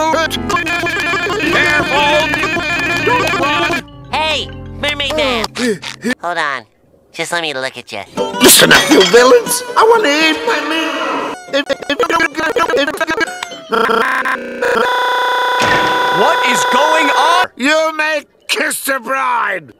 Don't run! Hey, Mermaid oh, Man! Hold on. Just let me look at you. Listen up, you villains! I want to eat my meat! If, if you don't get What is going on? You may kiss the bride!